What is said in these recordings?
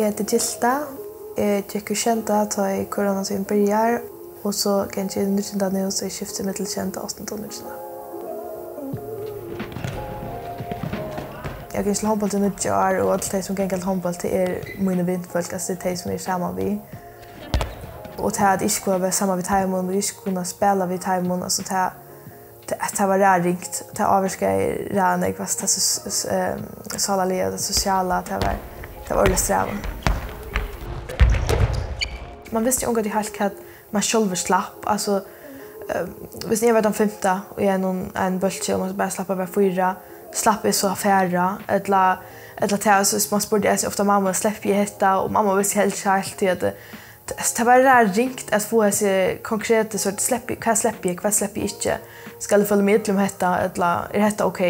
Jeg heter Gilda. Jeg gikk jo kjenta da jeg koronatiden byrjar, og så kan jeg nyrkjenta nå, så jeg skifter meg til kjent 8. og nyrkjenta. Jeg kan ikke håndball til nyrkjenta år, og alle det som kan ikke håndball til er mine vindfolk, altså de som er sammen vi. Og til at jeg ikke kunne være sammen ved Taimon, og ikke kunne spela ved Taimon, altså til at att det var räringt, att avvärska i räringt, att det var så, så, så, Det så, så, så, så, Det var ordentligt strävan. Man visste ju omgått i halka att man själv slapp. Alltså, hvis jeg var den femte, og jeg er noen, en bøltje, og man bare slapp av hver fyra, slapp jeg så affæra, eller, eller til, så man spurte jeg så ofte mamma, slepp jeg hette, og mamma visste helt ikke alltid at det var rar ringt at få disse konkrete sort, slepp, hva slipper jeg, hva slipper jeg ikke, skal jeg følge med til om hette, eller er hette ok?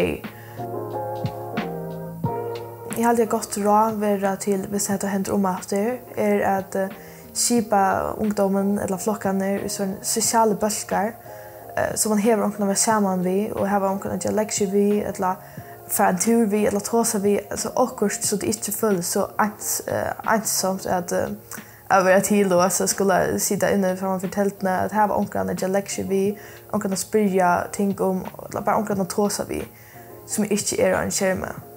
Jeg har alltid gått råd være til, hvis det hender om at det er at uh, kipa ungdommen eller flokkene i sånne sosiale bølger uh, som man hever omkring å være sammen vi og hever omkring å gjøre leksjer vi eller for en tur vi eller tåsa vi altså akkurat så det ikke føles så ens, uh, ensomt at uh, jag var till och så skulle sitta inne framför tältena att här var onkeln att jag läxer vi onkeln att spyrja ting om eller bara onkeln att tåsa vi som inte är en skärma.